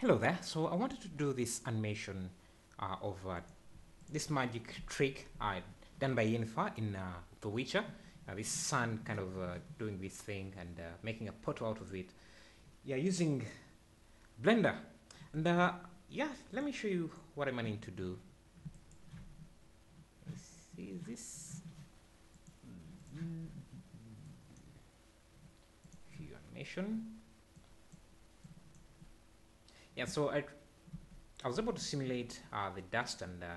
Hello there. So I wanted to do this animation uh, of uh, this magic trick uh, done by Yennefer in uh, The Witcher. Uh, this sun kind of uh, doing this thing and making a portal out of it. Yeah, using Blender. And yeah, let me show you what I'm planning to do. Let's see this. View animation. Yeah, so I, I was able to simulate uh, the dust and uh,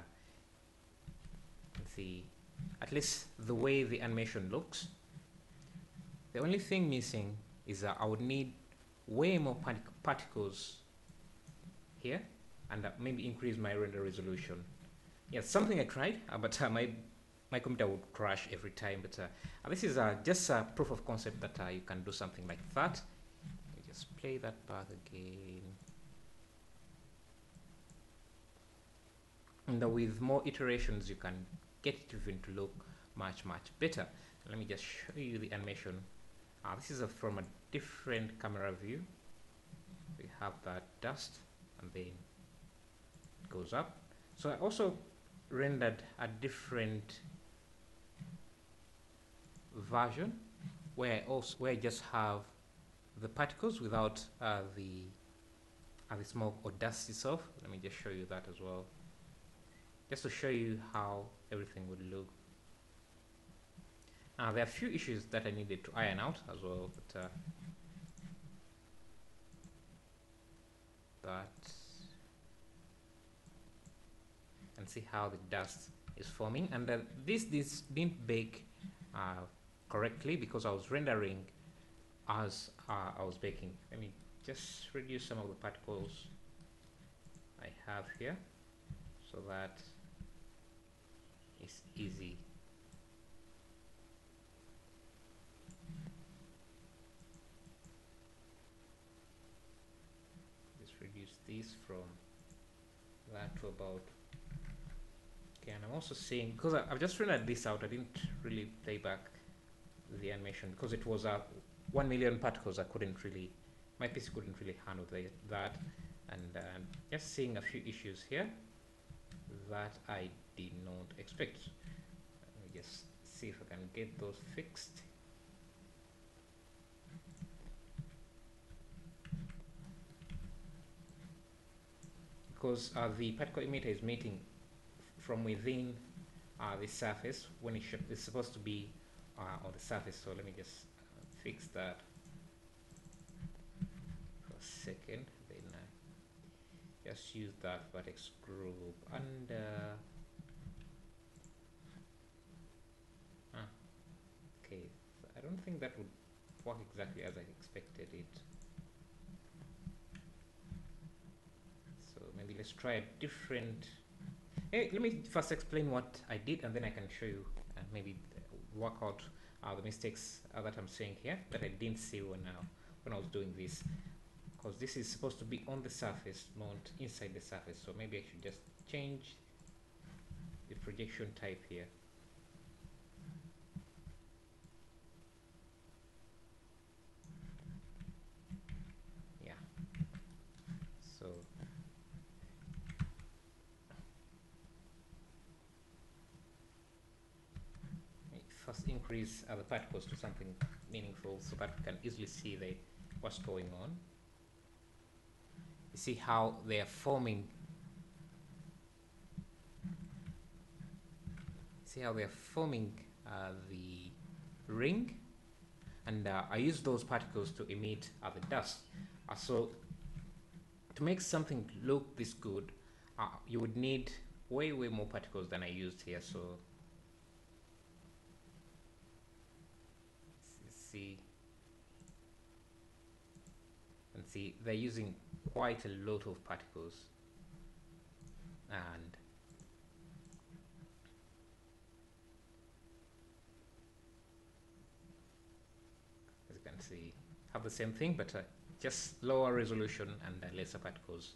the, at least the way the animation looks. The only thing missing is that I would need way more partic particles here and uh, maybe increase my render resolution. Yeah, something I tried, uh, but uh, my my computer would crash every time. But uh, this is just a proof of concept that you can do something like that. Just play that back again. And with more iterations, you can get it even to look much, much better. Let me just show you the animation. Uh, this is a, from a different camera view. We have that dust and then it goes up. So I also rendered a different version where I also where I just have the particles without uh, the uh, the smoke or dust itself. Let me just show you that as well just to show you how everything would look. Now there are a few issues that I needed to iron out as well, but uh, that and see how the dust is forming and uh, this this didn't bake uh, correctly because I was rendering as uh, I was baking. Let me just reduce some of the particles I have here so that it's easy. Just reduce these from that to about okay and I'm also seeing because I, have just rendered this out I didn't really play back the animation because it was uh, 1 million particles I couldn't really my PC couldn't really handle the, that. And uh, just seeing a few issues here that I did not expect. Let me just see if I can get those fixed. Because uh, the particle emitter is meeting from within uh, the surface when it it's supposed to be uh, on the surface. So let me just uh, fix that for a second just use that vertex group and uh, ah, okay so I don't think that would work exactly as I expected it. So maybe let's try a different hey let me first explain what I did and then I can show you and maybe work out uh, the mistakes uh, that I'm saying here that I didn't see when, uh, when I was doing this. Because this is supposed to be on the surface not inside the surface. So maybe I should just change the projection type here yeah so first increase the particles to something meaningful so that we can easily see the what's going on. You see how they are forming. See how they are forming uh, the ring and uh, I use those particles to emit uh, the dust. Uh, so to make something look this good uh, you would need way way more particles than I used here. So see. And see they're using quite a lot of particles. And as you can see have the same thing but uh, just lower resolution and uh, lesser particles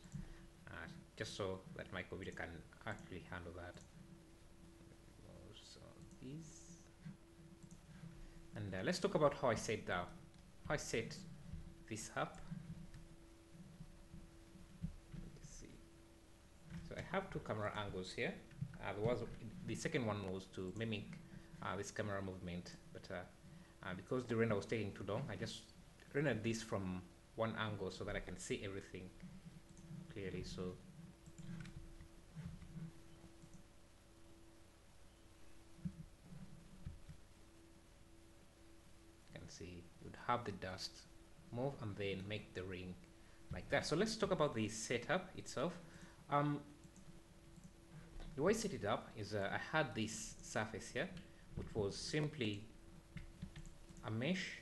uh, just so that my computer can actually handle that so these and uh, let's talk about how I set the how I set this up to see so i have two camera angles here. Uh, there was the second one was to mimic uh, this camera movement, but uh, uh, because the render was taking too long, I just rendered this from one angle so that I can see everything clearly. So see would have the dust move and then make the ring like that. So let's talk about the setup itself. Um, the way I set it up is uh, I had this surface here, which was simply a mesh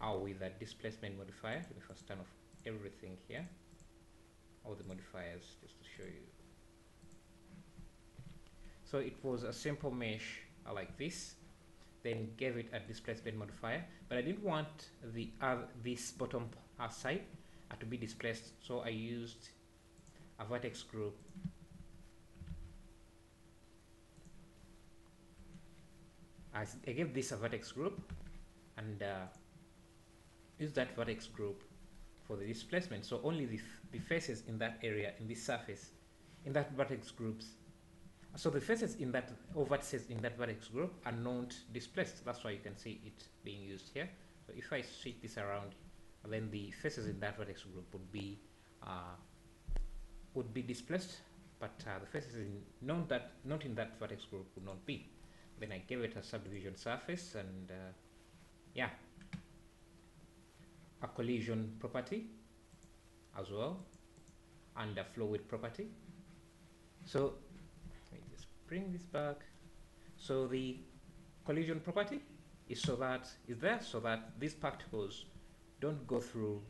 uh, with a displacement modifier. Let me first turn off everything here, all the modifiers, just to show you. So it was a simple mesh uh, like this, then gave it a displacement modifier, but I didn't want the uh, this bottom side uh, to be displaced, so I used a vertex group I, I gave this a vertex group and uh, use that vertex group for the displacement. So only the, the faces in that area in this surface in that vertex groups so the faces in that or vertices in that vertex group are not displaced. That's why you can see it being used here. So if I switch this around then the faces in that vertex group would be uh, would be displaced but uh, the faces in not that not in that vertex group would not be. Then I gave it a subdivision surface and uh, yeah. A collision property as well and a width property. So bring this back. So the collision property is so that is there so that these particles don't go through.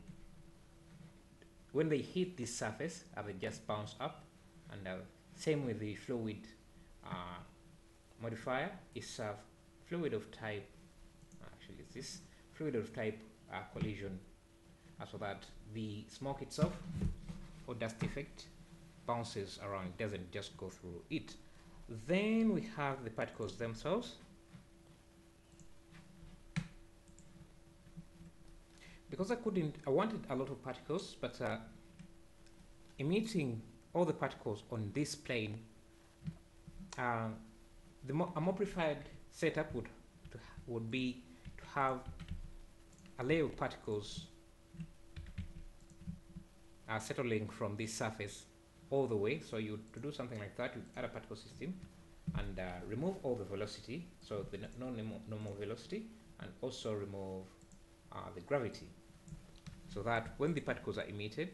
When they hit this surface uh, they just bounce up and uh, same with the fluid uh, modifier is a fluid of type actually it's this fluid of type uh, collision. Uh, so that the smoke itself or dust effect bounces around doesn't just go through it then we have the particles themselves. Because I couldn't I wanted a lot of particles but uh, emitting all the particles on this plane uh, the more, a more preferred setup would would be to have a layer of particles uh, settling from this surface all the way. So you to do something like that, you add a particle system and uh, remove all the velocity, so the non-normal velocity, and also remove uh, the gravity, so that when the particles are emitted,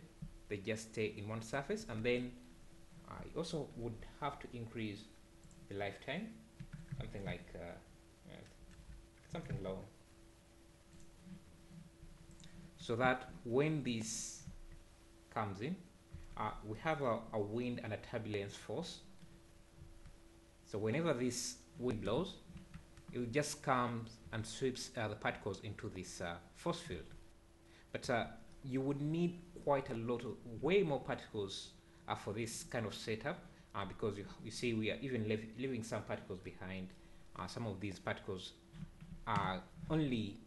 they just stay in one surface, and then uh, you also would have to increase the lifetime something like uh, something low. So that when this comes in uh, we have a, a, wind and a turbulence force so whenever this wind blows it just comes and sweeps uh, the particles into this uh, force field but uh, you would need quite a lot of way more particles uh, for this kind of setup uh, because you, you see we are even leaving some particles behind. Uh, some of these particles are only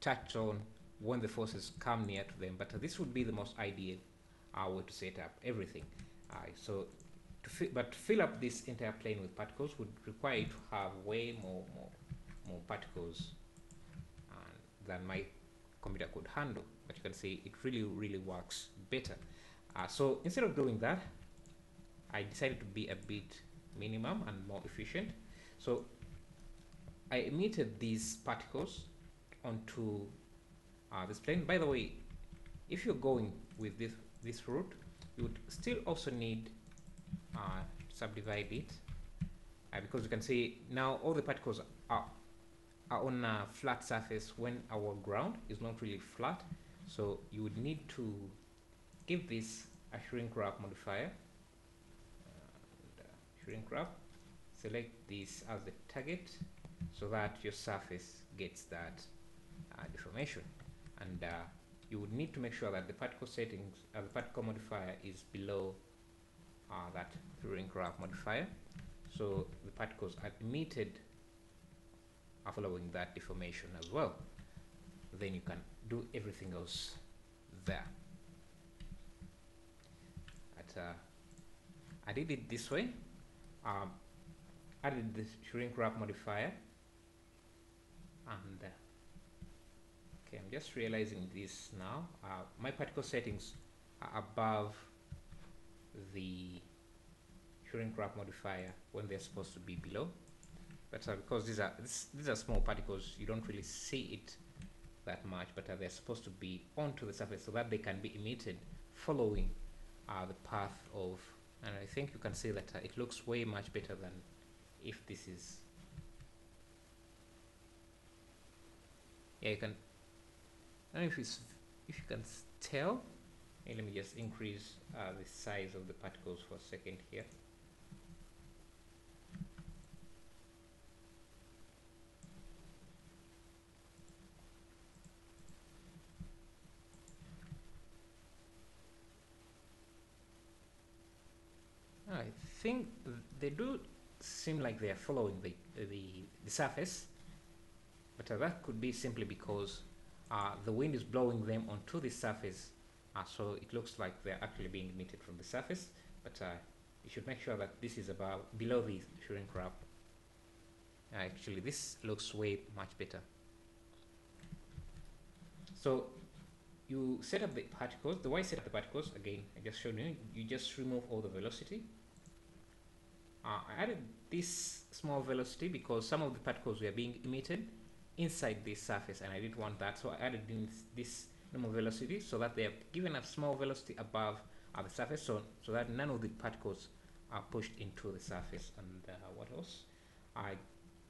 touched on when the forces come near to them, but this would be the most ideal way to set up everything. So, to fi but to fill up this entire plane with particles would require you to have way more, more, more particles than my computer could handle. But you can see it really, really works better. Uh, so instead of doing that, I decided to be a bit minimum and more efficient. So I emitted these particles onto uh, this plane. By the way, if you're going with this, this route you would still also need uh, subdivide it uh, because you can see now all the particles are, are on a flat surface when our ground is not really flat. So you would need to give this a shrink wrap modifier shrink wrap select this as the target so that your surface gets that uh, deformation and uh, you would need to make sure that the particle settings uh, the particle modifier is below uh, that shrink wrap modifier. So the particles are emitted following that deformation as well. Then you can do everything else there. Uh, I did it this way. Um, added the shrink wrap modifier and uh, okay I'm just realizing this now. Uh, my particle settings are above the shrink wrap modifier when they're supposed to be below. But uh, because these are this, these are small particles. You don't really see it that much but uh, they're supposed to be onto the surface so that they can be emitted following uh, the path of and I think you can see that uh, it looks way much better than if this is yeah you can I don't know if it's if you can tell. Hey, let me just increase uh, the size of the particles for a second here. I think they do seem like they are following the the, the surface, but that could be simply because uh, the wind is blowing them onto the surface, uh, so it looks like they're actually being emitted from the surface. But uh, you should make sure that this is about below the shrink wrap. actually, this looks way much better. So you set up the particles. The way I set up the particles, again, I just showed you, you just remove all the velocity uh, I added this small velocity because some of the particles were being emitted inside this surface and I didn't want that so I added this, this normal velocity so that they are given a small velocity above the surface so, so that none of the particles are pushed into the surface. And uh, what else? I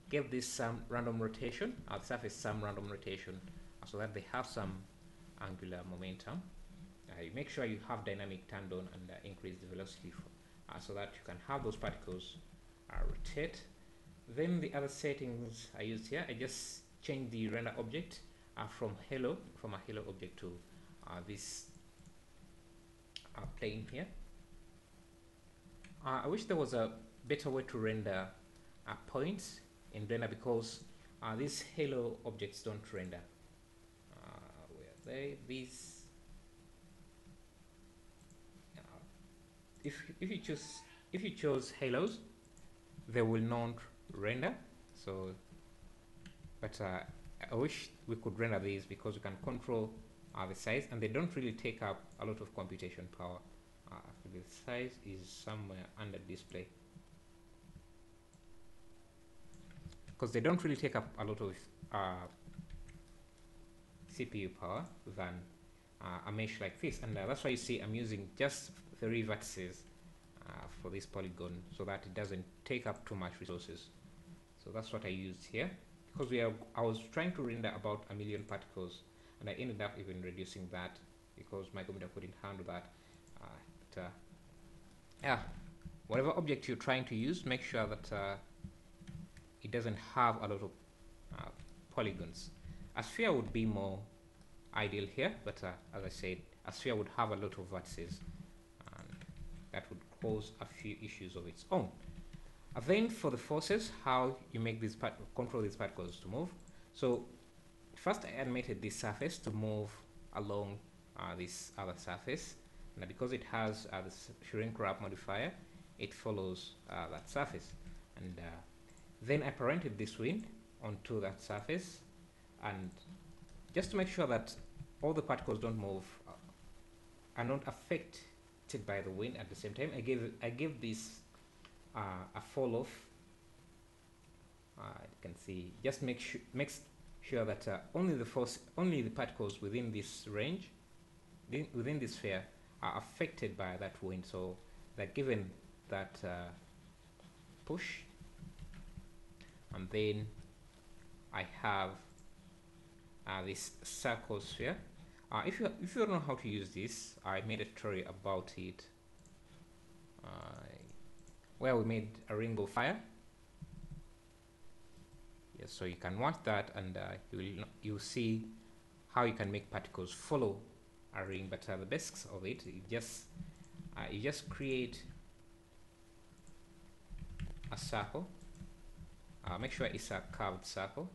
gave this some random rotation uh, the surface some random rotation uh, so that they have some angular momentum. Uh, make sure you have dynamic turn on and uh, increase the velocity for, uh, so that you can have those particles uh, rotate. Then the other settings I used here, I just changed the render object uh, from halo from a halo object to uh, this uh, plane here. Uh, I wish there was a better way to render points in Blender because these halo objects don't render. where they? These if if you choose if you chose halos they will not render so but uh, I wish we could render these because we can control uh, the size and they don't really take up a lot of computation power. Uh, the size is somewhere under display. Because they don't really take up a lot of uh, CPU power than uh, a mesh like this. And uh, that's why you see I'm using just three vertices for this polygon so that it doesn't take up too much resources. So that's what I used here because we are I was trying to render about a million particles and I ended up even reducing that because my computer couldn't handle that uh, but, uh, yeah whatever object you're trying to use make sure that uh, it doesn't have a lot of uh, polygons a sphere would be more ideal here but uh, as I said a sphere would have a lot of vertices and that would cause a few issues of its own. Then for the forces, how you make these part control these particles to move. So first I animated this surface to move along uh, this other surface. And because it has uh, this shrink wrap modifier, it follows uh, that surface. And uh, then I parented this wind onto that surface. And just to make sure that all the particles don't move uh, and don't affect by the wind at the same time I gave I give this uh, a fall off uh, you can see just make sure makes sure that uh, only the force only the particles within this range within this sphere are affected by that wind so they're given that uh, push and then I have uh, this circle sphere uh, if you if you don't know how to use this, I made a tutorial about it. Uh, where we made a rainbow fire. Yes, so you can watch that, and uh, you will you see how you can make particles follow a ring. But uh, the basics of it, you just uh, you just create a circle. Uh, make sure it's a curved circle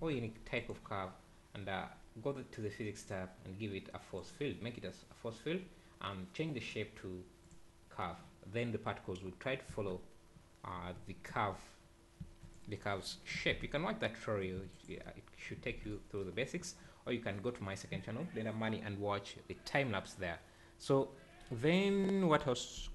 or any type of curve and uh, go to the physics tab and give it a force field make it a force field and change the shape to curve then the particles will try to follow uh, the curve the curve's shape. You can watch that tutorial yeah, it should take you through the basics or you can go to my second channel Blender Money and watch the time lapse there. So then what else